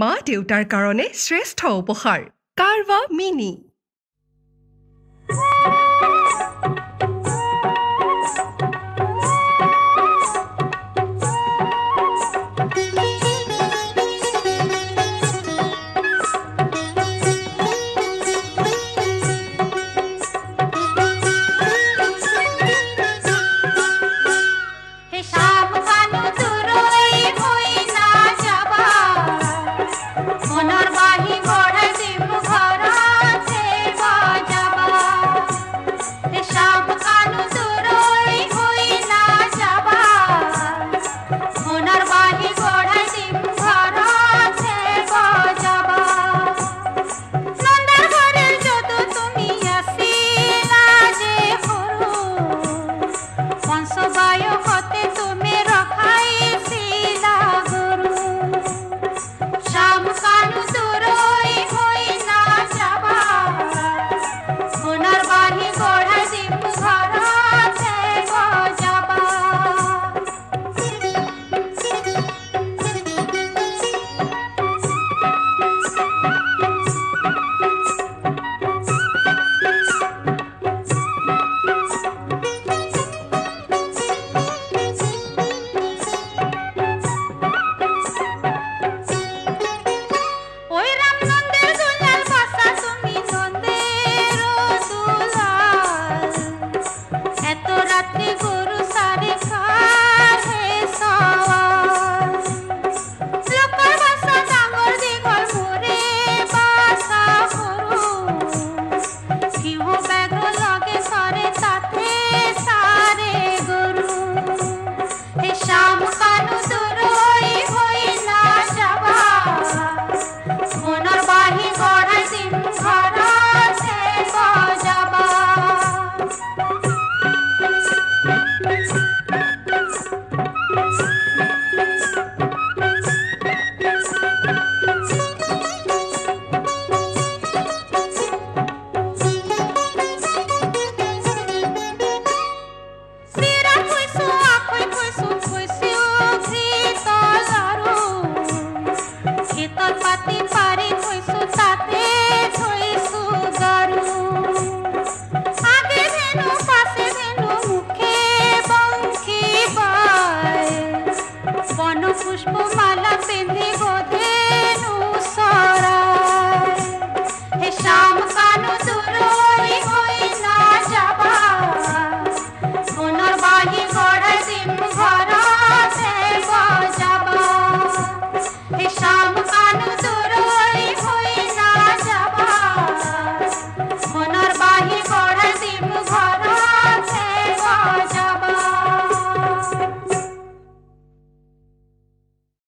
মা দেউতাৰ কাৰণে শ্ৰেষ্ঠ উপহাৰ। কাৰৱা মিনি। सिद्धि बोधे